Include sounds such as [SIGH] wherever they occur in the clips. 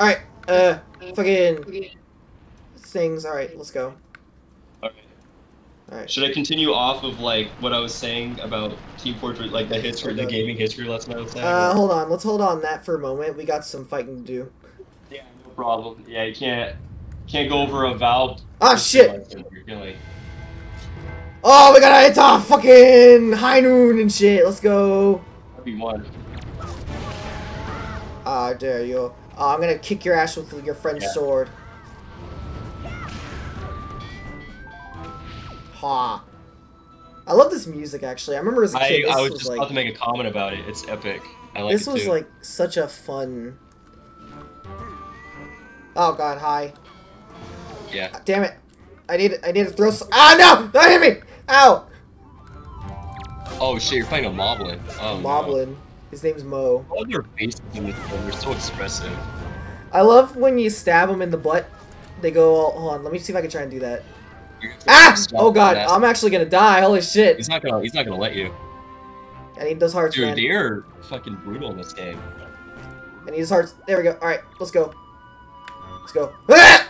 Alright, uh, fucking things. Alright, let's go. Okay. Alright. Should I continue off of like what I was saying about Team Fortress, like the history, the gaming history lesson I was saying? Uh, hold on. Let's hold on that for a moment. We got some fighting to do. yeah, no problem. Yeah, you can't can't go over a Valve. Ah, shit! lesson. Like, Oh, we gotta hit off fucking high noon and shit. Let's go. be one. Ah, dare you. Oh, I'm gonna kick your ass with your friend's Yeah. sword. Ha. I love this music actually. I remember as a I, kid, this I was was just like about to make a comment about it. It's epic. I like this was like such a fun. Oh god, hi. yeah. Damn it. I need I need to throw some Ah no! Don't hit me! Ow! Oh shit, you're playing a Moblin. Oh, no. His name's Mo. All their faces in this game are so expressive. I love when you stab them in the butt. They go all, hold on, let me see if I can try and do that. Ah! Oh god. I'm actually gonna die. Holy shit. He's not gonna. He's not gonna let you. I need those hearts, Dude, man. they're fucking brutal in this game. I need those hearts. There we go. Alright, let's go. Let's go. Ah! [LAUGHS]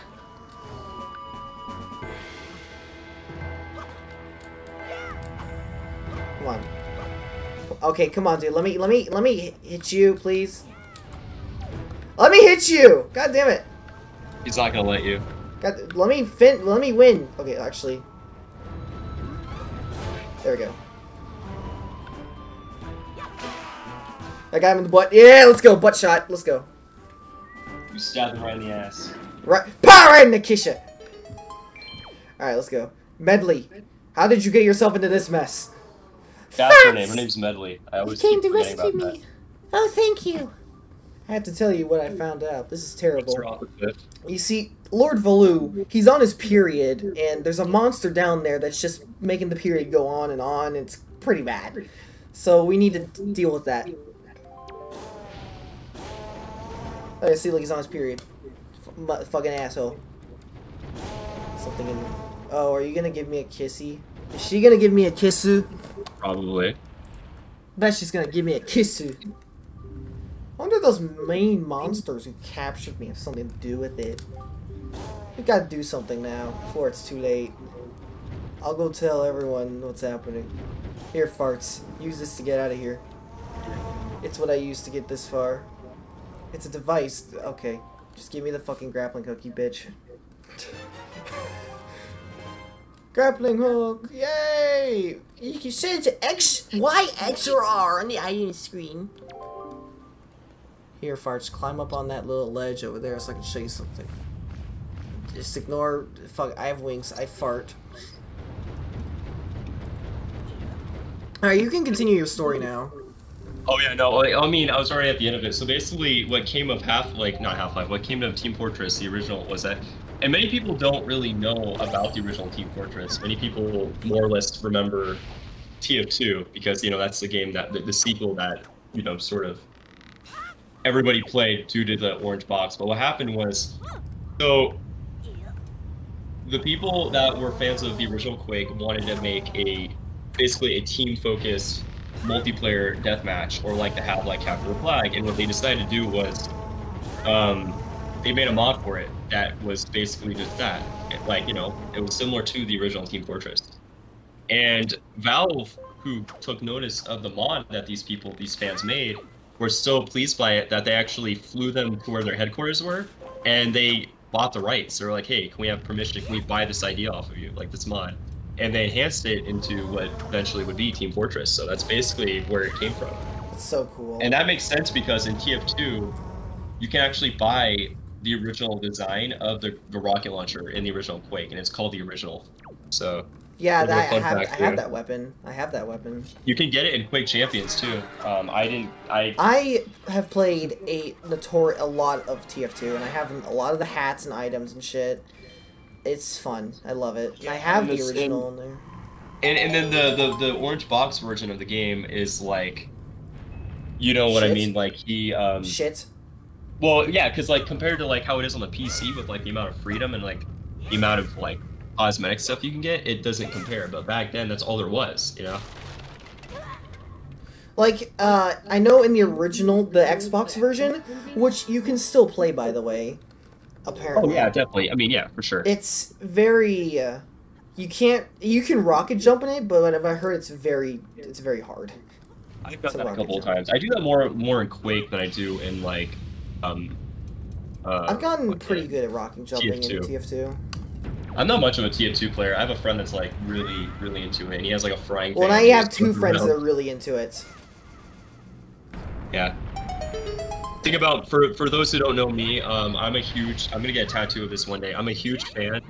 Okay, come on, dude. Let me, let me, let me hit you, please. Let me hit you! God damn it. He's not gonna let you. God, let me fin, let me win. Okay, actually. There we go. I got him in the butt. Yeah, let's go. Butt shot. Let's go. You stabbed him right in the ass. Right, power right in the kisha. All right, let's go. Medli, how did you get yourself into this mess? That's her name. Her name's Medli. I You always came to rescue about me. Oh, thank you. I have to tell you what I found out. This is terrible. What's wrong with it? You see, Lord Valoo, he's on his period, and there's a monster down there that's just making the period go on and on. And it's pretty bad. So we need to deal with that. Oh, I see, like he's on his period. F- fucking asshole. Something in. Oh, are you gonna give me a kissy? Is she gonna give me a kissu? Probably. bet she's gonna give me a kissu. I wonder if those main monsters who captured me have something to do with it. We gotta do something now before it's too late. I'll go tell everyone what's happening. Here, farts. Use this to get out of here. It's what I used to get this far. It's a device. Okay. Just give me the fucking grappling hook, you bitch. Grappling hook! Yay! You can set it to X, Y, X, or R on the item screen. Here, farts, climb up on that little ledge over there so I can show you something. Just ignore. Fuck, I have wings. I fart. Alright, you can continue your story now. Oh yeah, no. I mean, I was already at the end of it. So basically, what came of Half, like not Half Life, what came of Team Fortress, the original, was that, and many people don't really know about the original Team Fortress. Many people more or less remember TF2 because you know that's the game that the, the sequel that you know sort of everybody played due to the orange box. But what happened was, so the people that were fans of the original Quake wanted to make a basically a team focused multiplayer deathmatch or like to have like capture the flag and what they decided to do was um they made a mod for it that was basically just that. Like you know it was similar to the original team fortress. And valve who took notice of the mod that these people these fans made were so pleased by it that they actually flew them to where their headquarters were and they bought the rights. They were like hey can we have permission? Can we buy this idea off of you like this mod and they enhanced it into what eventually would be Team Fortress. So that's basically where it came from. It's so cool. And that makes sense because in TF2, you can actually buy the original design of the, the rocket launcher in the original Quake, and it's called the original. So yeah, that, I have. I have that weapon. I have that weapon. you can get it in Quake Champions too. Um, I didn't. I I have played a notor a lot of TF2, and I have a lot of the hats and items and shit. It's fun. I love it. And I have the original in there. and and then the the the orange box version of the game is like, you know what I mean? Like he um. Shit. Well, yeah, because like compared to like how it is on the PC with like the amount of freedom and like the amount of like cosmetic stuff you can get, it doesn't compare. But back then, that's all there was, you know. Like, uh, I know in the original, the Xbox version, which you can still play, by the way, Oh yeah, definitely. I mean, yeah, for sure. It's very, uh, you can't, you can rocket jump in it, but what I heard it's very, it's very hard. I've done that a couple of times. I do that more more in Quake than I do in like um. Uh, I've gotten pretty good at rocket jumping in TF2. TF2. I'm not much of a TF2 player. I have a friend that's like really, really into it, and he has like a frying Well, pan. and I have two friends that are really into it. Yeah. Think about for for those who don't know me, um, I'm a huge. I'm gonna get a tattoo of this one day. I'm a huge fan,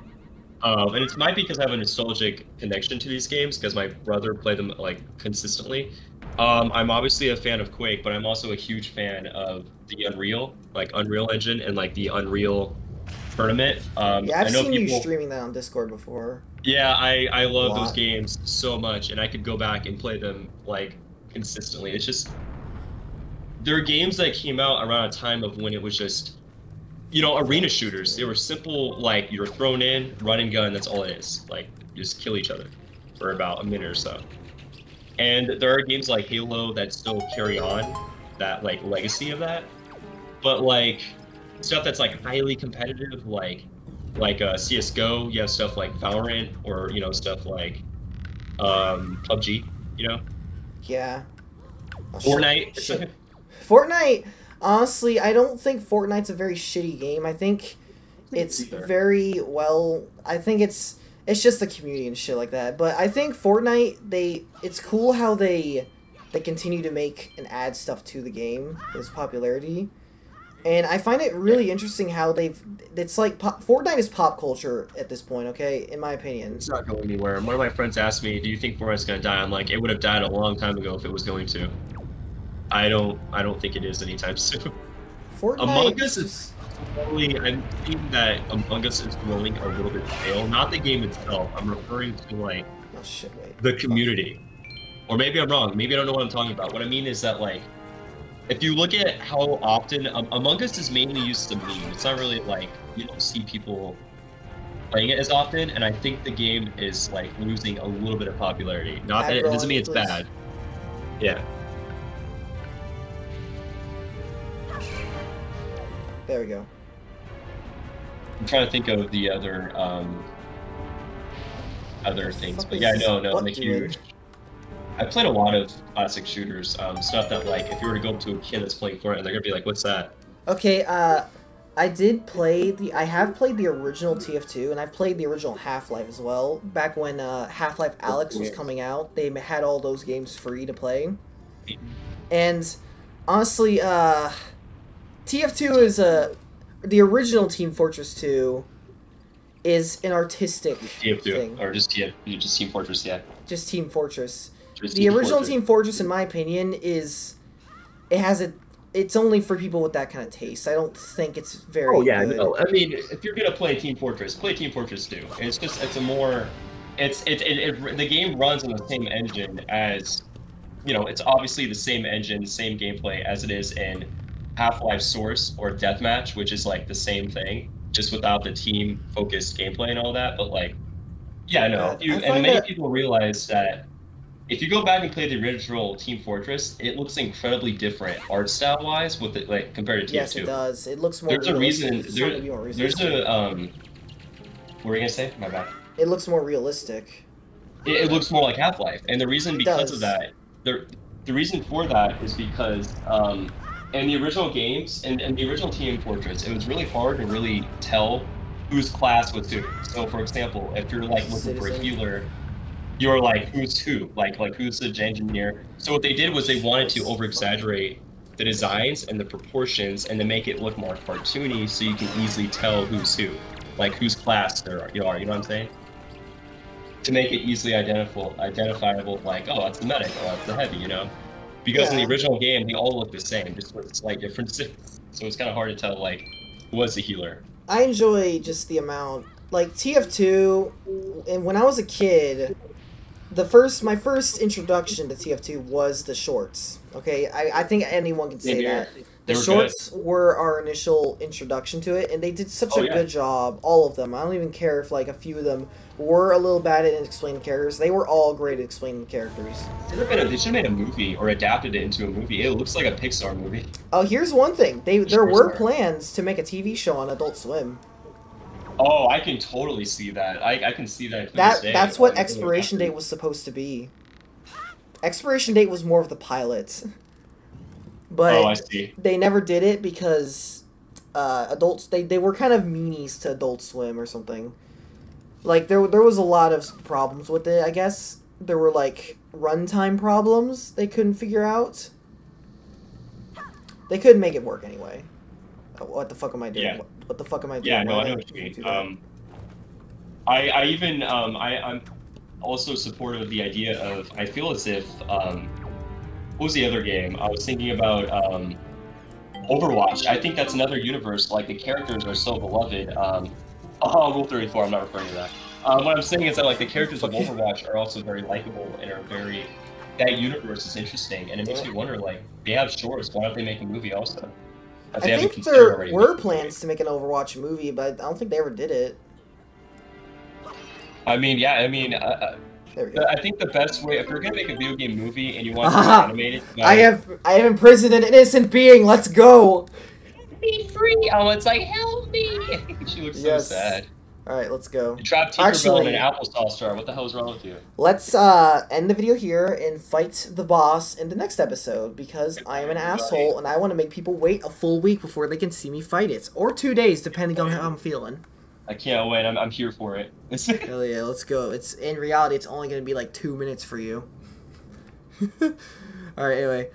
um, and it might be because I have a nostalgic connection to these games because my brother played them like consistently. Um, I'm obviously a fan of Quake, but I'm also a huge fan of the Unreal, like Unreal Engine and like the Unreal Tournament. Um, Yeah, I've I know seen people, you streaming that on Discord before. Yeah, I I love those games so much, and I could go back and play them like consistently. It's just there are games that came out around a time of when it was just you know arena shooters. They were simple, like you're thrown in, run and gun. That's all it is. Like just kill each other for about a minute or so. And there are games like Halo that still carry on that like legacy of that, but like stuff that's like highly competitive, like like uh, CS:GO. You have stuff like Valorant, or you know stuff like um, PUBG. You know, Yeah. Oh. Fortnite. Fortnite, honestly, I don't think Fortnite's a very shitty game. I think it's Either. very well. I think it's it's just the community and shit like that. But I think Fortnite, they it's cool how they they continue to make and add stuff to the game, its popularity. And I find it really interesting how they've. It's like pop, Fortnite is pop culture at this point. Okay, in my opinion. It's not going anywhere. And one of my friends asked me, "Do you think Fortnite's gonna die?" I'm like, "It would have died a long time ago if it was going to." I don't. I don't think it is anytime soon. [LAUGHS] Fortnite. Among Us is Probably, I'm thinking that Among Us is growing a little bit stale. Not the game itself. I'm referring to like Oh shit! Wait. the community. Or maybe I'm wrong. Maybe I don't know what I'm talking about. What I mean is that like, if you look at how often um, Among Us is mainly used as a meme. It's not really like you don't see people playing it as often. And I think the game is like losing a little bit of popularity. Not that it doesn't mean it's bad. Yeah. There we go. I'm trying to think of the other um, other the things, but yeah, no, no, I'm a huge. I played a lot of classic shooters, um, stuff that like if you were to go up to a kid that's playing Fortnite, they're gonna be like, "What's that?" Okay, uh, I did play the. I have played the original TF2, and I've played the original Half Life as well. Back when uh, Half Life Alyx was coming out, they had all those games free to play. And honestly, uh, TF2 is a. The original Team Fortress 2 is an artistic TF2 thing. or just TF, just Team Fortress, yeah. Just Team Fortress. Just the original Fortress. Team Fortress, in my opinion, is it has a. It's only for people with that kind of taste. I don't think it's very. Oh yeah, good. no. I mean, if you're gonna play Team Fortress, play Team Fortress 2. It's just it's a more, it's it, it, it the game runs on the same engine as, you know, it's obviously the same engine, same gameplay as it is in Half-Life Source or Deathmatch, which is like the same thing, just without the team focused gameplay and all that. But like, yeah, no. You, and many that- people realize that if you go back and play the original Team Fortress, it looks incredibly different art style wise with it like compared to TF2. Yes, it does. It looks more. There's a reason. There, trying to be more there's a um. What were you gonna say? My bad. It looks more realistic. It, it looks more like Half Life, and the reason because of that, the the reason for that is because um, in the original games and in, the original Team Fortress, it was really hard to really tell whose class was who. So, for example, if you're like looking for a healer, you're like who's who, like like who's the engineer. So what they did was they wanted to over exaggerate the designs and the proportions and to make it look more cartoony, so you can easily tell who's who, like whose class there are. You are. You know what I'm saying? to make it easily identifiable, identifiable, like, oh, that's the medic, oh, that's the heavy, you know? Because in the original game, they all look the same, just with slight differences. [LAUGHS] So it's kind of hard to tell, like, who was the healer. I enjoy just the amount. Like TF2, and when I was a kid, the first my first introduction to TF2 was the shorts. Okay, I, I think anyone can say that. The were shorts were our initial introduction to it, and they did such Oh, a yeah. good job. All of them. I don't even care if like a few of them were a little bad at explaining characters. They were all great at explaining characters. Should have been a- They should have made a movie or adapted it into a movie. It looks like a Pixar movie. Oh, here's one thing. They there were plans to make a TV show on Adult Swim. Oh, I can totally see that. I, I can see that. That that's what expiration date was supposed to be. Expiration date was more of the pilot, [LAUGHS] but Oh, I see. they never did it because uh, adults they, they were kind of meanies to Adult Swim or something. Like there there was a lot of problems with it. I guess there were like runtime problems they couldn't figure out. They couldn't make it work anyway. Uh, What the fuck am I doing? Yeah. What, what the fuck am I doing? Yeah, no, I know what you mean. Um, I, I even um, I, I'm also supportive of the idea of. I feel as if um, what was the other game? I was thinking about um, Overwatch. I think that's another universe. Like the characters are so beloved. Um, [LAUGHS] oh, Rule Thirty Four. I'm not referring to that. Um, what I'm saying is that like the characters of Overwatch are also very likable and are very. That universe is interesting, and it makes me wonder. Like they have shorts. Why don't they make a movie also? I think there already were making a movie. plans to make an Overwatch movie, but I don't think they ever did it. I mean, yeah. I mean, uh, There we go. uh, I think the best way if you're gonna make a video game movie and you want Ah, to [LAUGHS] animate it, I have I have imprisoned an innocent being. Let's go. be free. Oh, it's like help me. [LAUGHS] she looks Yes. so sad. All right, let's go. You dropped Tinkerbell Actually- in an applesauce jar. What the hell is wrong with you? Let's uh end the video here and fight the boss in the next episode because I am an asshole and I want to make people wait a full week before they can see me fight it, or two days depending on how I'm feeling. I can't wait. I'm, I'm here for it. [LAUGHS] Hell yeah, let's go. It's in reality, it's only gonna be like two minutes for you. [LAUGHS] All right, anyway.